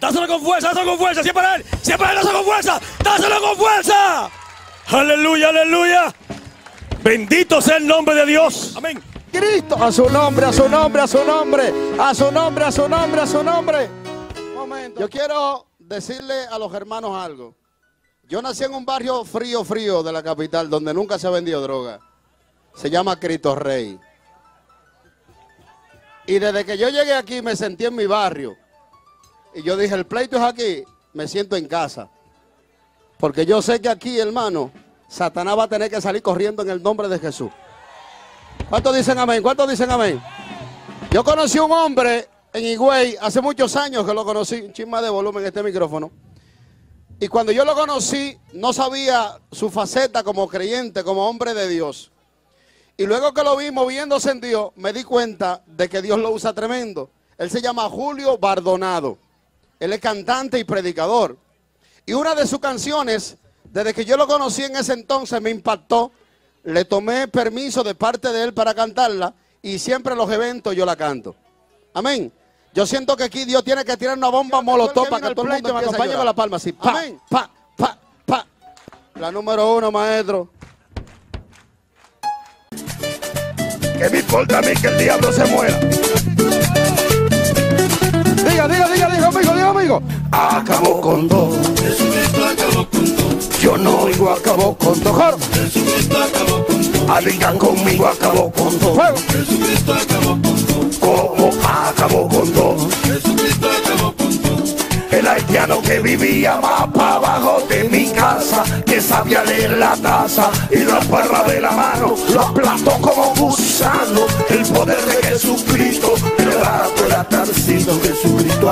Dáselo con fuerza, dáselo con fuerza. Siempre a él, siempre a él, dáselo con fuerza. Dáselo con fuerza. Aleluya, aleluya. Bendito sea el nombre de Dios. Amén. Cristo, a su nombre, a su nombre, a su nombre, a su nombre, a su nombre, a su nombre. Momento. Yo quiero decirle a los hermanos algo. Yo nací en un barrio frío, frío de la capital, donde nunca se ha vendido droga. Se llama Cristo Rey. Y desde que yo llegué aquí me sentí en mi barrio. Y yo dije, el pleito es aquí, me siento en casa. Porque yo sé que aquí, hermano, Satanás va a tener que salir corriendo en el nombre de Jesús. ¿Cuántos dicen amén? ¿Cuántos dicen amén? Yo conocí un hombre en Higüey, hace muchos años que lo conocí, un chisma de volumen en este micrófono. Y cuando yo lo conocí, no sabía su faceta como creyente, como hombre de Dios. Y luego que lo vi moviéndose en Dios, me di cuenta de que Dios lo usa tremendo. Él se llama Julio Bardonado. Él es cantante y predicador. Y una de sus canciones, desde que yo lo conocí en ese entonces, me impactó. Le tomé permiso de parte de él para cantarla y siempre en los eventos yo la canto. Amén. Yo siento que aquí Dios tiene que tirar una bomba molotov para que todo el mundo me acompañe con la palma así. Pa, Amén. pa, pa, pa. La número uno, maestro. Que me importa a mí que el diablo se muera. Diga, diga, diga, diga, amigo, diga, amigo. Acabó con todo. Yo no oigo, acabó con todo. Joro. Adigan conmigo, acabó con todo. Fuego. ¿Cómo acabó con todo? El haitiano que vivía más para abajo de mi casa, que sabía leer la taza y la barra de la mano, lo aplastó como gusano.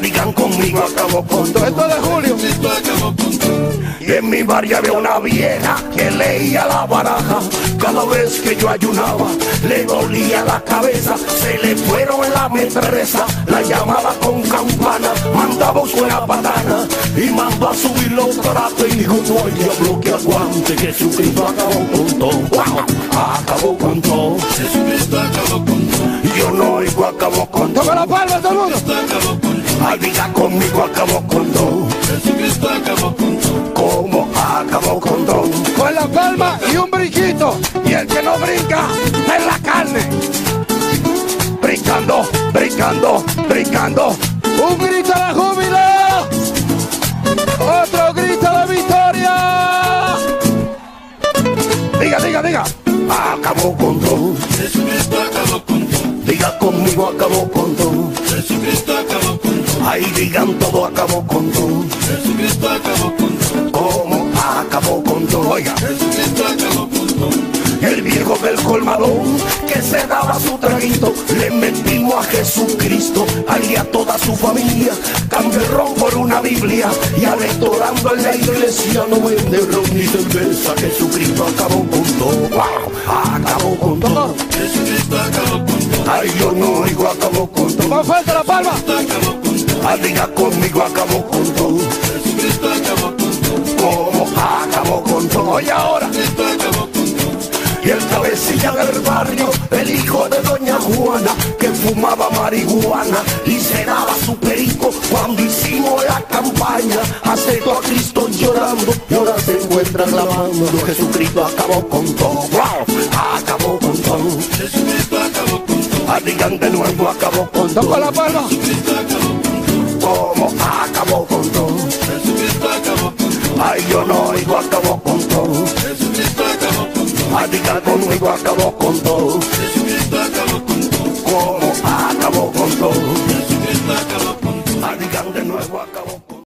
digan conmigo, acabó con todo. Esto es de Julio. Y en mi barrio había una vieja que leía la baraja. Cada vez que yo ayunaba, le dolía la cabeza. Se le fueron en la metresa, la llamaba con campana. Mandaba una patana y mandó a subir los tratos. Y dijo, no hay diablo que aguante. Jesucristo acabó con todo. ¡Wow! Acabó con todo. Y yo no oigo, acabó con todo. La palma todo el mundo. Ay, diga conmigo, acabó con todo. ¿Cómo acabó con todo? Con la palma y un brinquito. Y el que no brinca es la carne. Brincando, brincando, brincando. Un grito de júbilo. Otro grito de victoria. Diga, diga, diga. Acabó con todo. Diga conmigo, acabó con todo. Ahí digan todo, acabó con todo. ¿Cómo acabó con todo? Oiga. El viejo del colmadón que se daba su traguito, le metimos a Jesucristo, ahí a toda su familia, cambió el ron por una Biblia y alectorando en la iglesia no vende ron ni cerveza, Jesucristo acabó con todo, wow, acabó con todo. Ay, yo no oigo, acabó con todo. Con fuerza la palma. Ah, diga conmigo, acabó con todo. ¿Cómo acabó con todo? Y ahora. Y el cabecilla del barrio, el hijo de doña Juana, que fumaba marihuana y se daba su perico cuando hicimos la campaña. Aceptó a Cristo llorando y ahora se encuentra clamando. Jesucristo acabó con todo. ¡Wow! Digan de nuevo, acabó con todo. Toca la palma. ¿Cómo acabó con todo? Ay, yo no oigo, acabó con todo. Ay, diga conmigo, acabó con todo.